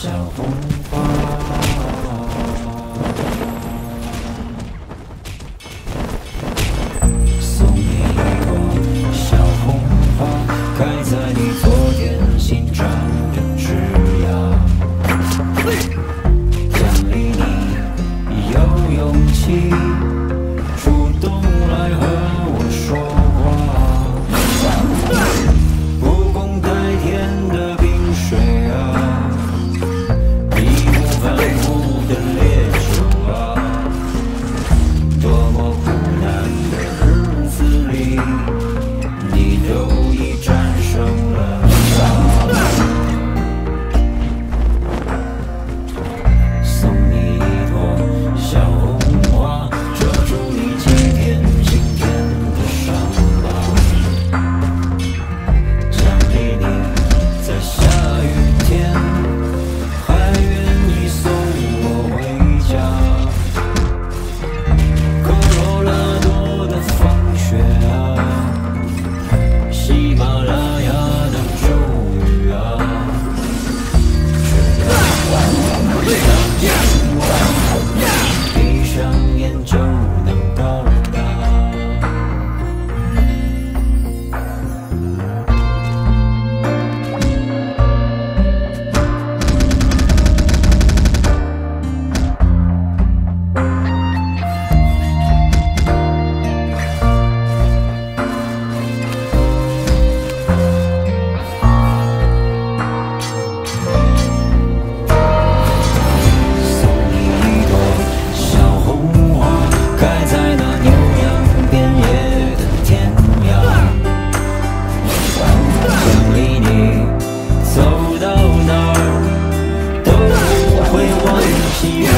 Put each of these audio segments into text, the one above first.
小红花送你一朵小红花开在你昨天新长的枝桠奖励你有勇气。yeah.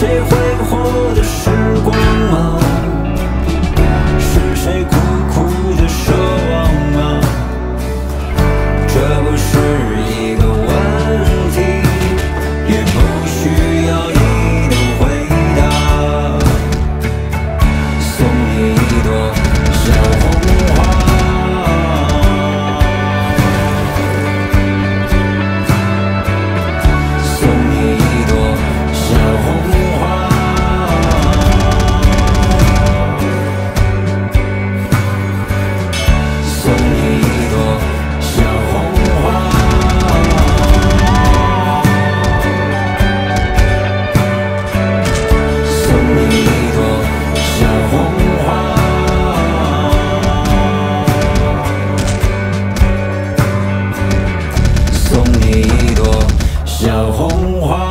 谁挥霍的时光啊？honra